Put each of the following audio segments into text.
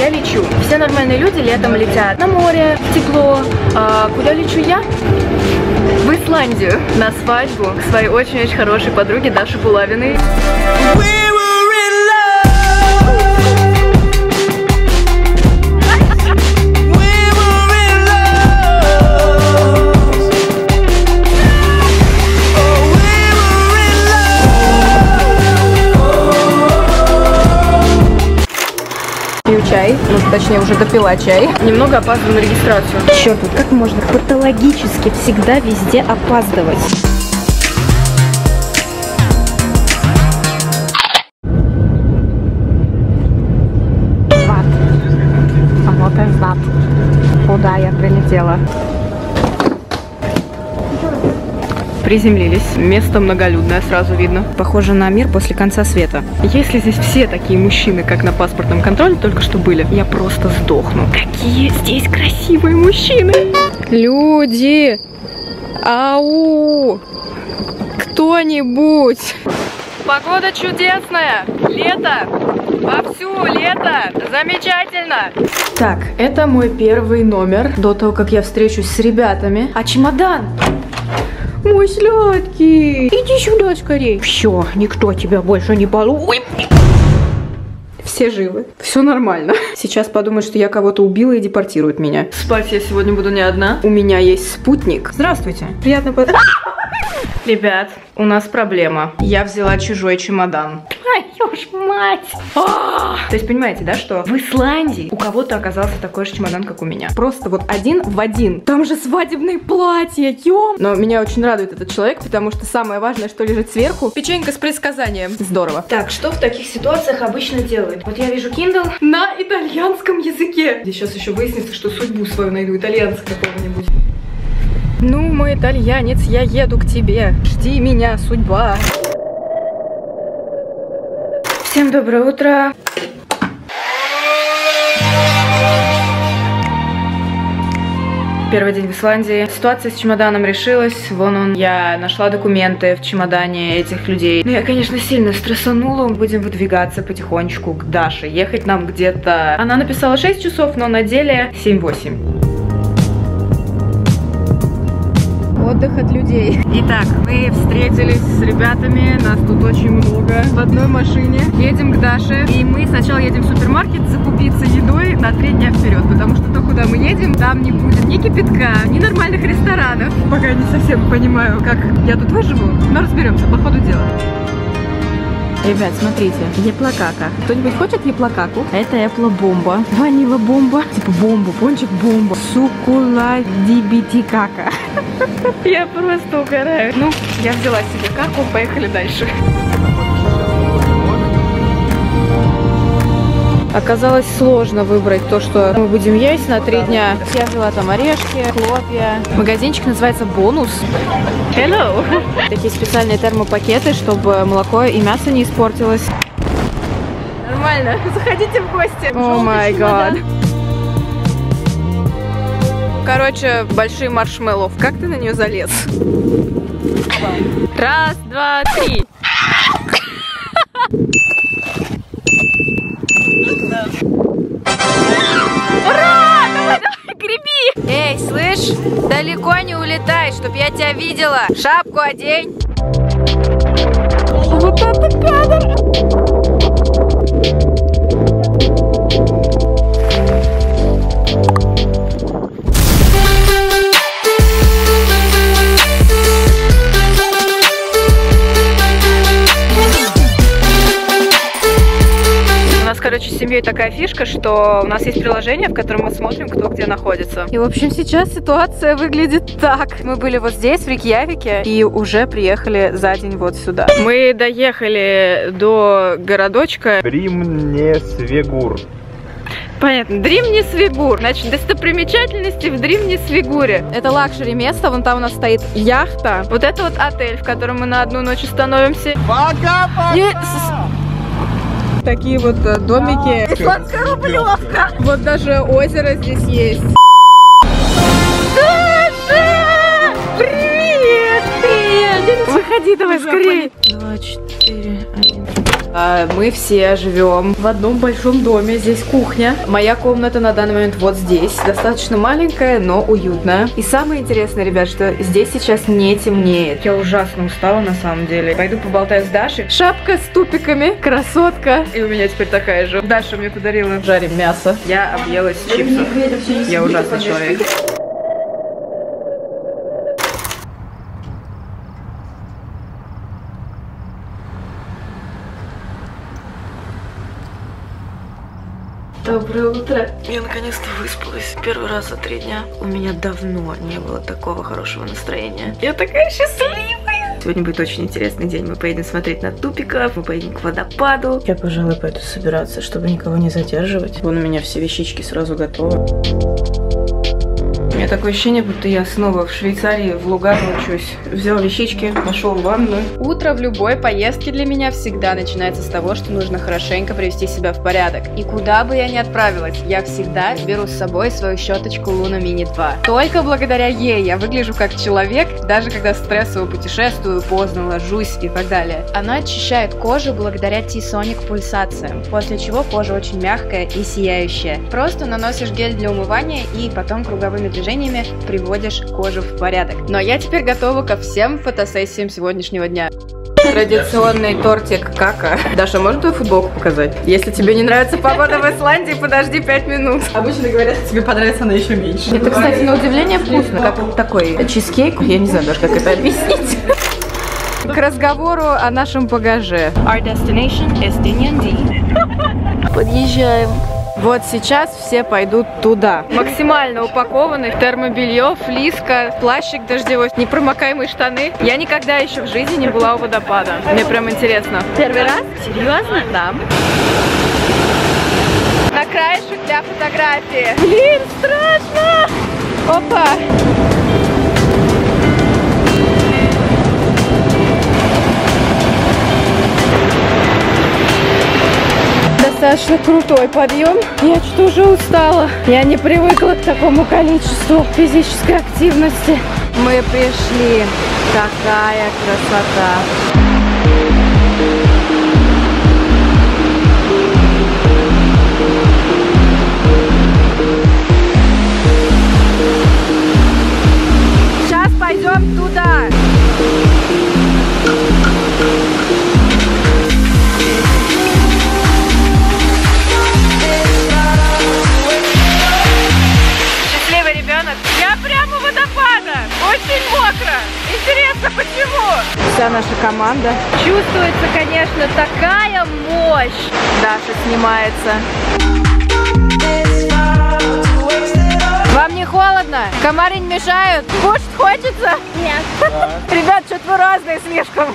я лечу. Все нормальные люди летом летят на море, в тепло. А куда лечу я? В Исландию на свадьбу к своей очень-очень хорошей подруге Даше Булавиной. Чай, ну, точнее уже допила чай. Немного опаздываю на регистрацию. Черт, вот как можно патологически всегда везде опаздывать? Приземлились. Место многолюдное, сразу видно. Похоже на мир после конца света. Если здесь все такие мужчины, как на паспортном контроле только что были, я просто сдохну. Какие здесь красивые мужчины! Люди! Ау! Кто-нибудь! Погода чудесная! Лето! Вовсю лето! Замечательно! Так, это мой первый номер до того, как я встречусь с ребятами. А чемодан? Мой сладкий! Иди сюда скорее! Все, никто тебя больше не балует. Все живы. Все нормально. Сейчас подумают, что я кого-то убила и депортируют меня. Спать я сегодня буду не одна. У меня есть спутник. Здравствуйте. Приятно под... Ребят, у нас проблема. Я взяла чужой чемодан. Твою ж мать! А! То есть понимаете, да, что в Исландии у кого-то оказался такой же чемодан, как у меня. Просто вот один в один. Там же свадебные платья, ё! Но меня очень радует этот человек, потому что самое важное, что лежит сверху. Печенька с предсказанием. Здорово. Так, что в таких ситуациях обычно делают? Вот я вижу Kindle на итальянском языке. Здесь сейчас еще выяснится, что судьбу свою найду итальянца какого-нибудь. Ну, мой итальянец, я еду к тебе. Жди меня, судьба. Всем доброе утро. Первый день в Исландии. Ситуация с чемоданом решилась. Вон он. Я нашла документы в чемодане этих людей. Ну, я, конечно, сильно стрессанула. Будем выдвигаться потихонечку к Даше. Ехать нам где-то... Она написала 6 часов, но на деле 7-8. Отдых от людей. Итак, мы встретились с ребятами, нас тут очень много, в одной машине. Едем к Даше, и мы сначала едем в супермаркет закупиться едой на три дня вперед, потому что то, куда мы едем, там не будет ни кипятка, ни нормальных ресторанов. Пока не совсем понимаю, как я тут выживу, но разберемся по ходу дела. Ребят, смотрите, еплакака. Кто-нибудь хочет еплакаку? Это эпло-бомба. Ванила-бомба. Типа бомба, пончик-бомба. Сукула дибити кака. Я просто угораю. Ну, я взяла себе каку, поехали дальше. Оказалось сложно выбрать то, что мы будем есть на три дня. Я взяла там орешки, хлопья. Магазинчик называется «Бонус». Hello! Такие специальные термопакеты, чтобы молоко и мясо не испортилось. Нормально. Заходите в гости. О май гад. Короче, большие маршмеллов. Как ты на нее залез? Раз, два, три. Греби! Эй, слышь, далеко не улетай, чтоб я тебя видела. Шапку одень. Вот это кадр! Короче, с семьей такая фишка, что у нас есть приложение, в котором мы смотрим, кто где находится. И, в общем, сейчас ситуация выглядит так. Мы были вот здесь, в Рейкьявике, и уже приехали за день вот сюда. Мы доехали до городочка. Римне Свегур. Понятно. Дрим Свигур. Значит, достопримечательности в Дрим Свигуре. Это luxury место. Вон там у нас стоит яхта. Вот это вот отель, в котором мы на одну ночь остановимся. Пока-пока! Такие вот э, домики. Исландская рублевка. Вот даже озеро здесь есть. Даша! Привет! Привет! Выходи давай скорее. Два, четыре, один. А, Мы все живем в одном большом доме. Здесь кухня. Моя комната на данный момент вот здесь. Достаточно маленькая, но уютная. И самое интересное, ребят, что здесь сейчас не темнеет. Я ужасно устала на самом деле. Пойду поболтаю с Дашей. Шапка с тупиками. Красотка. И у меня теперь такая же. Даша мне подарила жарим мясо. Я объелась чипсов. Я ужасный человек. Доброе утро. Я наконец-то выспалась. Первый раз за три дня. У меня давно не было такого хорошего настроения. Я такая счастливая. Сегодня будет очень интересный день. Мы поедем смотреть на тупиков, мы поедем к водопаду. Я, пожалуй, пойду собираться, чтобы никого не задерживать. Вон у меня все вещички сразу готовы. Меня такое ощущение, будто я снова в Швейцарии, в Лугану учусь. Взял вещички, нашел ванную. Утро в любой поездке для меня всегда начинается с того, что нужно хорошенько привести себя в порядок. И куда бы я ни отправилась, я всегда беру с собой свою щеточку Luna Mini 2. Только благодаря ей я выгляжу как человек, даже когда стрессово путешествую, поздно ложусь и так далее. Она очищает кожу благодаря T-Sonic пульсациям, после чего кожа очень мягкая и сияющая. Просто наносишь гель для умывания и потом круговыми движениями приводишь кожу в порядок. Но я теперь готова ко всем фотосессиям сегодняшнего дня. Традиционный тортик кака. Даша, можно твою футболку показать? Если тебе не нравится погода в Исландии, подожди 5 минут. Обычно говорят, что тебе понравится она еще меньше. Это, кстати, на удивление вкусно. Как такой чизкейк. Я не знаю даже, как это объяснить. К разговору о нашем багаже. Our destination is Dinyanди. Подъезжаем. Вот сейчас все пойдут туда. Максимально упакованный термобелье, флиска, плащик дождевой, непромокаемые штаны. Я никогда еще в жизни не была у водопада. Мне прям интересно. Первый раз? Серьезно? Да. На краешек для фотографии. Блин, страшно! Опа! Достаточно крутой подъем. Я что-то уже устала. Я не привыкла к такому количеству физической активности. Мы пришли. Какая красота. Сейчас пойдем туда. Наша команда. Чувствуется, конечно, такая мощь. Даша снимается. Вам не холодно? Комары не мешают? Кушать хочется? Нет. Ребят, что-то вы разные слишком.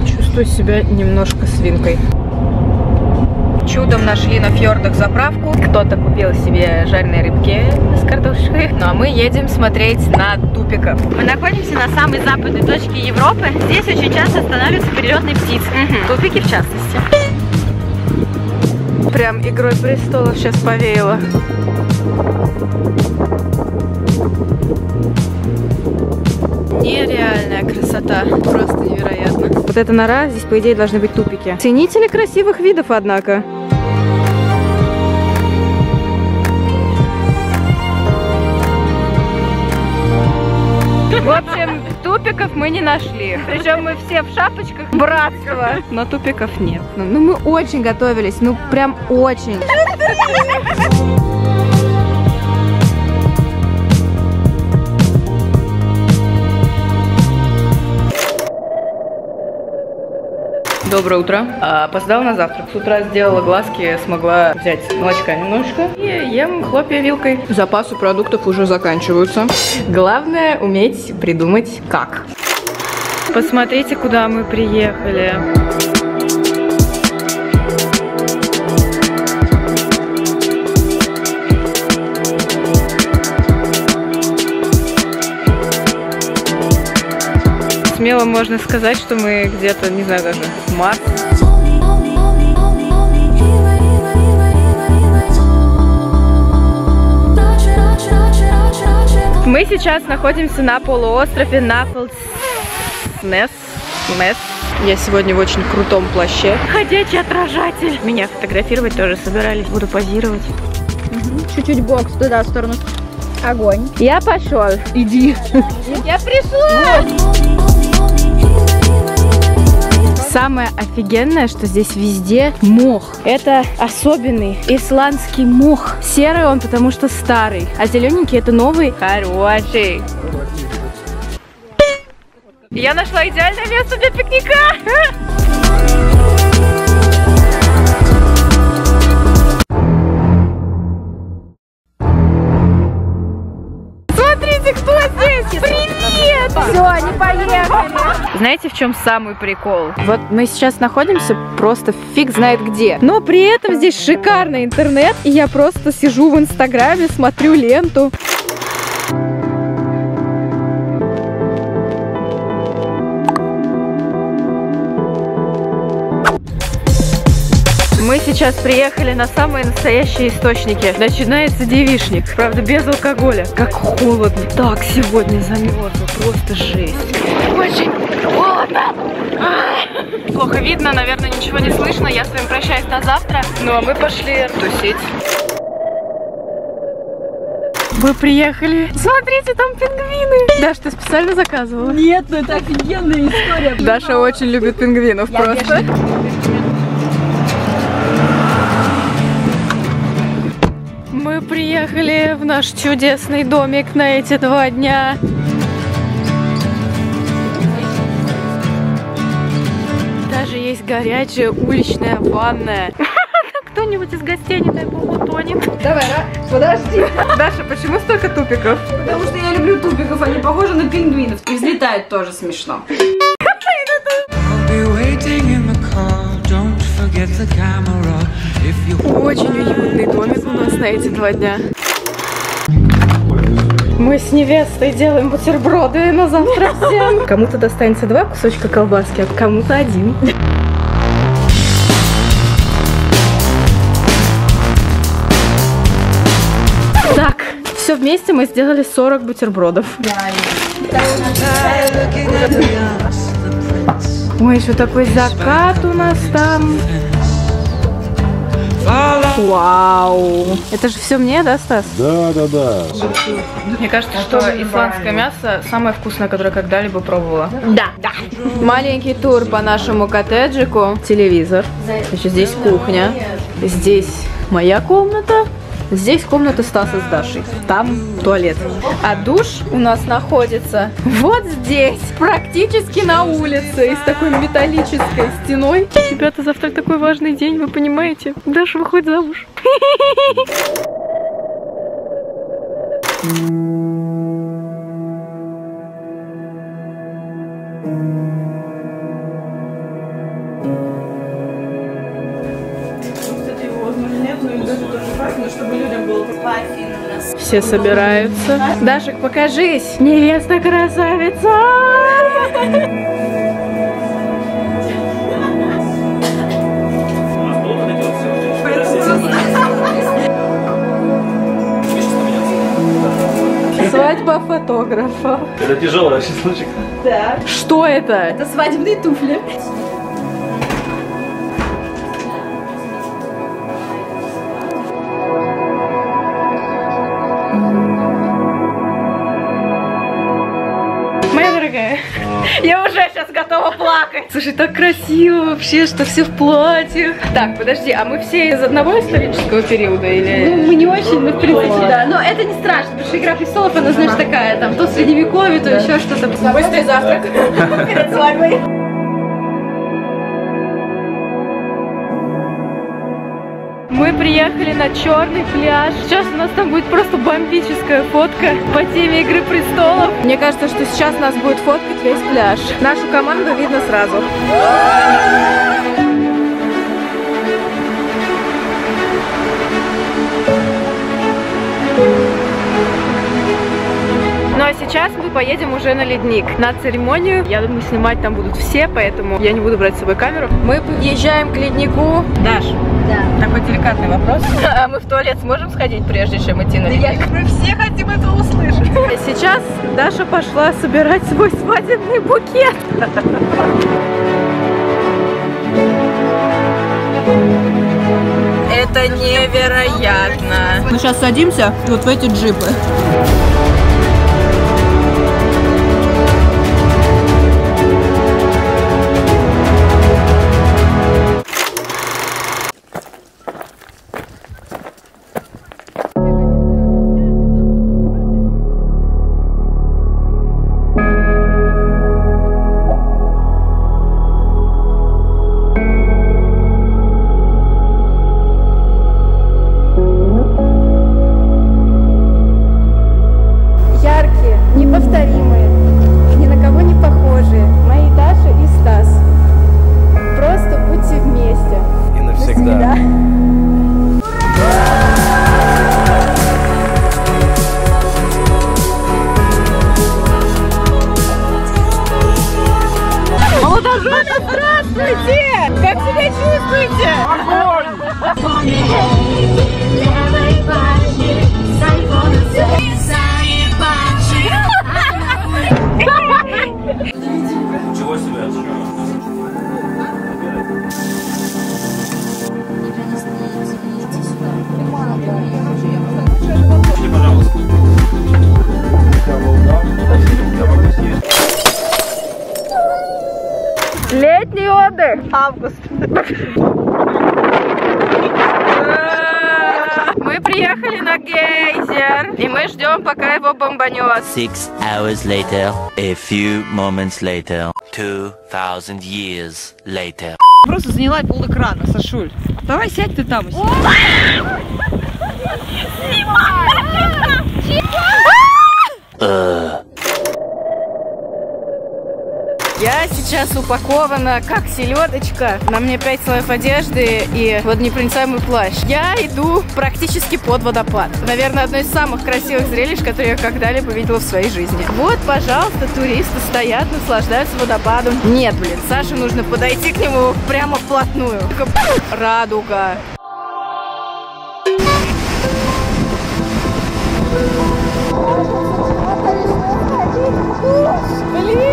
Чувствую себя немножко свинкой. Чудом нашли на фьордах заправку. Кто-то купил себе жареные рыбки с картошкой. Ну а мы едем смотреть на тупиков. Мы находимся на самой западной точке Европы. Здесь очень часто останавливаются перелетные птицы. Тупики в частности. Прям игрой престолов сейчас повеяло. Нереальная красота. Просто невероятно. Вот эта нора, здесь, по идее, должны быть тупики. Ценители красивых видов, однако. Тупиков мы не нашли. Причем мы все в шапочках братства. Но тупиков нет. Ну, ну, мы очень готовились, ну прям очень. Доброе утро. А, Опоздала на завтрак. С утра сделала глазки, смогла взять молочка немножко. И ем хлопья вилкой. Запасы продуктов уже заканчиваются. Главное уметь придумать как. Посмотрите, куда мы приехали. Смело можно сказать, что мы где-то, не знаю даже, Марс. Мы сейчас находимся на полуострове Нафлснес. Нес. Я сегодня в очень крутом плаще. Ходячий отражатель. Меня фотографировать тоже собирались. Буду позировать. Чуть-чуть бокс туда, в сторону. Огонь. Я пошел. Иди. Я пришла! Самое офигенное, что здесь везде мох. Это особенный исландский мох. Серый он, потому что старый. А зелененький это новый, хороший. Я нашла идеальное место для пикника. Смотрите, кто здесь! Привет! Все, они поехали. Знаете, в чем самый прикол? Вот мы сейчас находимся просто фиг знает где. Но при этом здесь шикарный интернет, и я просто сижу в Инстаграме, смотрю ленту. Мы сейчас приехали на самые настоящие источники. Начинается девишник, правда без алкоголя. Как холодно. Так сегодня замерзло, просто жесть. Очень холодно. Плохо видно, наверное, ничего не слышно. Я с вами прощаюсь на завтра. Ну а мы пошли тусить. Мы приехали. Смотрите, там пингвины. Даш, ты специально заказывала? Нет, ну это офигенная история. Даша очень любит пингвинов просто. Мы приехали в наш чудесный домик на эти два дня. Горячая уличная ванная. Кто-нибудь из гостей, не дай бог, утонет. Давай, Ра, подожди. Даша, почему столько тупиков? Потому что я люблю тупиков, они похожи на пингвинов. И взлетают тоже смешно. Очень уютный домик у нас на эти два дня. Мы с невестой делаем бутерброды на завтра всем. Кому-то достанется два кусочка колбаски, а кому-то один. Все вместе мы сделали 40 бутербродов. Ой, еще такой закат у нас там. Вау! Это же все мне, да, Стас? Да, да, да. Мне кажется, что исландское мясо самое вкусное, которое когда-либо пробовала. Да, да. Маленький тур по нашему коттеджику. Телевизор. Значит, здесь кухня. Здесь моя комната. Здесь комната Стаса с Дашей. Там туалет. А душ у нас находится вот здесь, практически на улице, и с такой металлической стеной. Ребята, завтра такой важный день, вы понимаете? Даша выходит замуж. Все собираются. Дашек, покажись! Невеста красавица! Свадьба фотографа. Это тяжелый вообще случай. Что это? Это свадебные туфли. Я уже сейчас готова плакать. Слушай, так красиво вообще, что все в платьях. Так, подожди, а мы все из одного исторического периода или... Ну, мы не очень, но в принципе, да. Но это не страшно, потому что Игра престолов, она, знаешь, такая, там, то средневековье, то еще что-то. Быстрый завтрак. Перед свадьбой. Мы приехали на черный пляж. Сейчас у нас там будет просто бомбическая фотка по теме Игры престолов. Мне кажется, что сейчас нас будет фоткать весь пляж. Нашу команду видно сразу. Ну а сейчас мы поедем уже на ледник, на церемонию. Я думаю, снимать там будут все, поэтому я не буду брать с собой камеру. Мы подъезжаем к леднику. Даш, да. Такой деликатный вопрос. А мы в туалет сможем сходить, прежде чем идти на линейку? Да мы все хотим это услышать. Сейчас Даша пошла собирать свой свадебный букет. Это невероятно. Мы сейчас садимся вот в эти джипы. Август. Мы приехали на гейзер, и мы ждем, пока его бомбанет. Six hours later, a few moments later, two thousand years later. Просто заняла пол экрана, Сашуль. Давай сядь ты там. и сядь. Сейчас упакована как селедочка. На мне 5 слоев одежды и водонепроницаемый плащ. Я иду практически под водопад. Наверное, одно из самых красивых зрелищ, которые я когда-либо видела в своей жизни. Вот, пожалуйста, туристы стоят, наслаждаются водопадом. Нет, блин, Саше нужно подойти к нему прямо вплотную. Радуга. Давай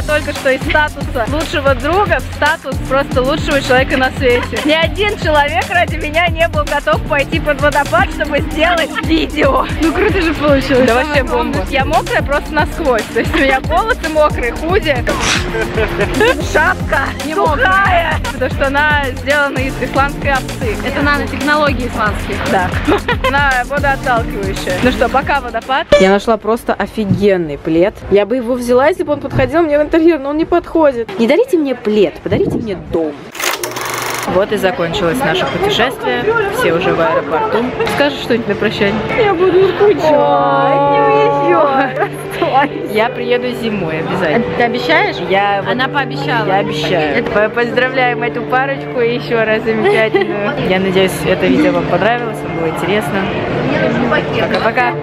перешла только что из статуса лучшего друга в статус просто лучшего человека на свете. Ни один человек ради меня не был готов пойти под водопад, чтобы сделать видео. Ну круто же получилось. Да вообще бомба. Я мокрая просто насквозь. То есть у меня волосы мокрые, худи, шапка не сухая, потому что она сделана из исландской овцы. Это нанотехнологии исландские. Да. Она водоотталкивающая. Ну что, пока водопад. Я нашла просто офигенный плед. Я бы его взяла, если бы он подходил мне интерьер, но он не подходит. Не дарите мне плед, подарите мне дом. Вот и закончилось наше путешествие. Все уже в аэропорту. Скажешь что-нибудь на прощание? Я буду скучать. Не. Я приеду зимой обязательно. Ты обещаешь? Я вот- Она пообещала. я обещаю. По- Поздравляем эту парочку еще раз замечательную. Я надеюсь, это видео вам понравилось, вам было интересно. Пока-пока.